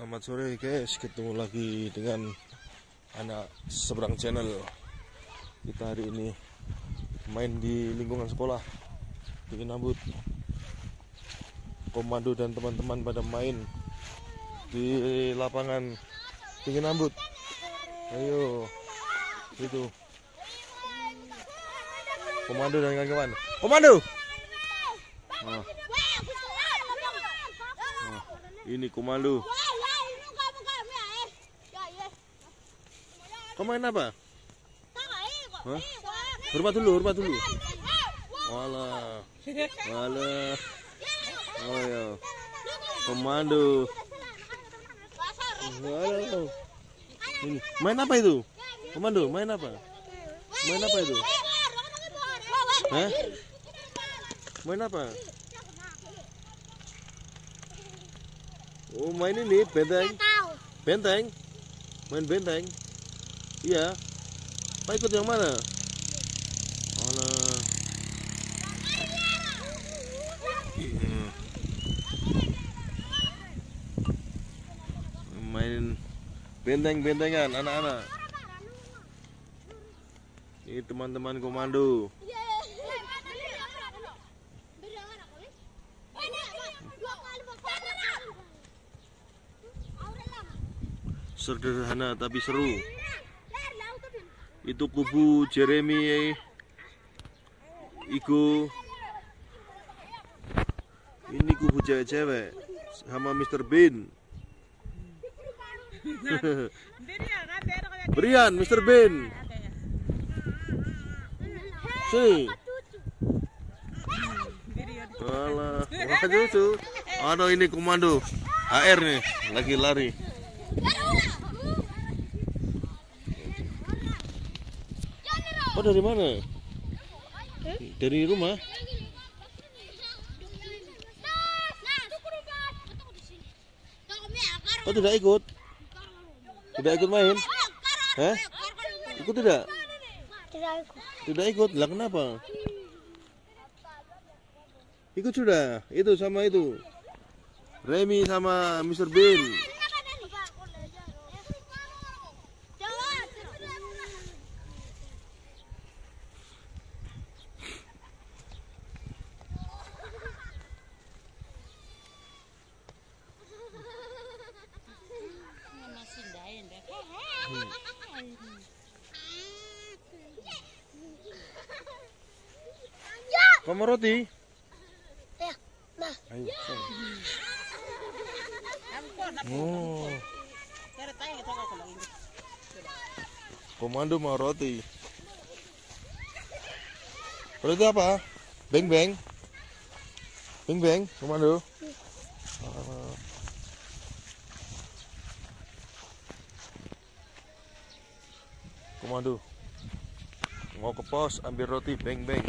Selamat sore guys, ketemu lagi dengan anak seberang channel. Kita hari ini main di lingkungan sekolah, bikin rambut. Komando dan teman-teman pada main di lapangan bikin rambut. Ayo, itu. Komando dan kawan-kawan. Komando. Nah, ini komando. Kau main apa? Hah? Hormat dulu, hormat dulu. Walah. Walah. Oh ya. Komando. Walah. Ini. Main apa itu? Komando, main apa? Main apa itu? Hah? Main apa? Oh, main ini benteng. Benteng. Main benteng. Iya. Pak ikut yang mana? Alah. Iya. Main benteng-bentengan anak-anak. Ini teman-teman komando. Sederhana tapi seru. Itu kubu Jeremy Igo Ini kubu cewek-cewek sama Mr. Bean. Brian, Mr. Bean. Sini. Alah, wah. Ano ini komando HR nih, lagi lari. Oh dari mana? Dari rumah? Kau tidak ikut? Tidak ikut main? Hah? Ikut tidak? Tidak ikut. Lah kenapa? Ikut sudah. Itu sama itu. Remy sama Mr. Bean. Kamu roti? Ya. Ayo. Oh, komando mau roti. Roti apa? Beng beng. Beng beng, komando. Komando. Mau ke pos ambil roti beng beng.